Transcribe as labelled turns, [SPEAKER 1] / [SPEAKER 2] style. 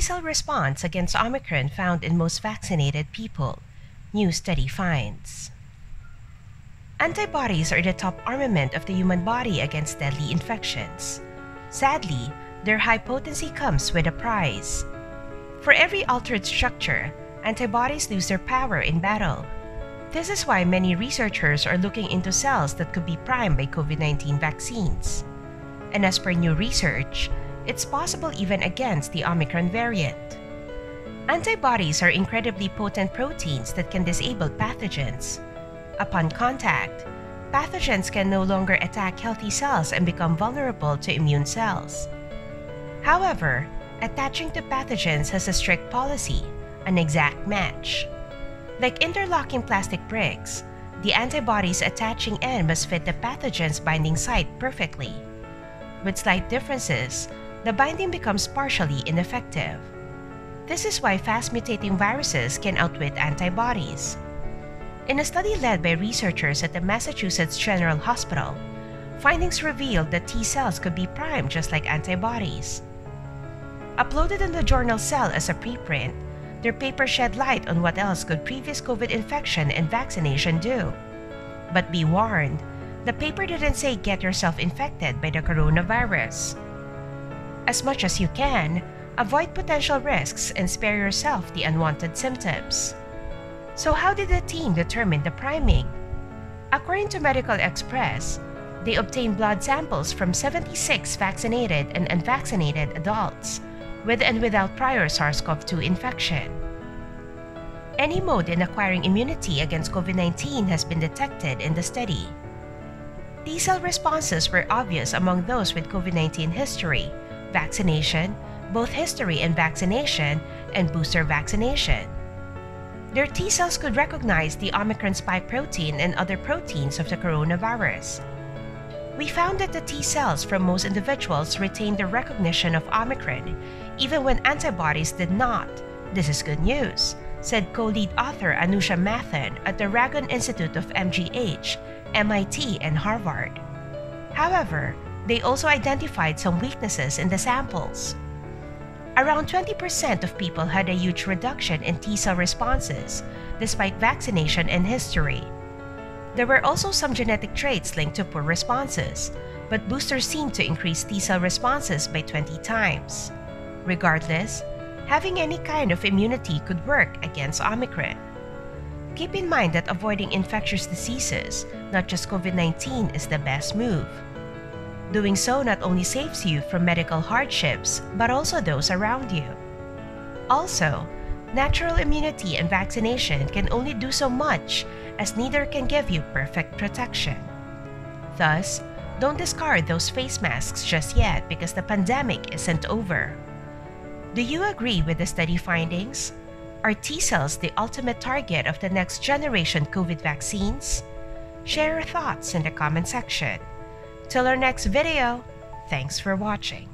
[SPEAKER 1] cell response against Omicron found in most vaccinated people, new study finds. Antibodies are the top armament of the human body against deadly infections. Sadly, their high potency comes with a price. For every altered structure, antibodies lose their power in battle. This is why many researchers are looking into cells that could be primed by COVID 19 vaccines. And as per new research, it's possible even against the Omicron variant. Antibodies are incredibly potent proteins that can disable pathogens. Upon contact, pathogens can no longer attack healthy cells and become vulnerable to immune cells. However, attaching to pathogens has a strict policy, an exact match. Like interlocking plastic bricks, the antibody's attaching end must fit the pathogen's binding site perfectly. With slight differences, the binding becomes partially ineffective. This is why fast mutating viruses can outwit antibodies. In a study led by researchers at the Massachusetts General Hospital, findings revealed that T cells could be primed just like antibodies. Uploaded in the journal Cell as a preprint, their paper shed light on what else could previous COVID infection and vaccination do. But be warned, the paper didn't say get yourself infected by the coronavirus. As much as you can, avoid potential risks and spare yourself the unwanted symptoms. So, how did the team determine the priming? According to Medical Express, they obtained blood samples from 76 vaccinated and unvaccinated adults with and without prior SARS CoV 2 infection. Any mode in acquiring immunity against COVID 19 has been detected in the study. T cell responses were obvious among those with COVID 19 history, vaccination, both history and vaccination, and booster vaccination. Their T cells could recognize the Omicron spike protein and other proteins of the coronavirus. We found that the T cells from most individuals retained the recognition of Omicron, even when antibodies did not. This is good news, said co lead author Anusha Nathan at the Ragon Institute of MGH, MIT, and Harvard. However, they also identified some weaknesses in the samples. Around 20% of people had a huge reduction in T cell responses, despite vaccination and history. There were also some genetic traits linked to poor responses, but boosters seemed to increase T cell responses by 20 times. Regardless, having any kind of immunity could work against Omicron. Keep in mind that avoiding infectious diseases, not just COVID 19, is the best move. Doing so not only saves you from medical hardships, but also those around you. Also, natural immunity and vaccination can only do so much, as neither can give you perfect protection. Thus, don't discard those face masks just yet because the pandemic isn't over. Do you agree with the study findings? Are T cells the ultimate target of the next generation COVID vaccines? Share your thoughts in the comment section. Till our next video, thanks for watching.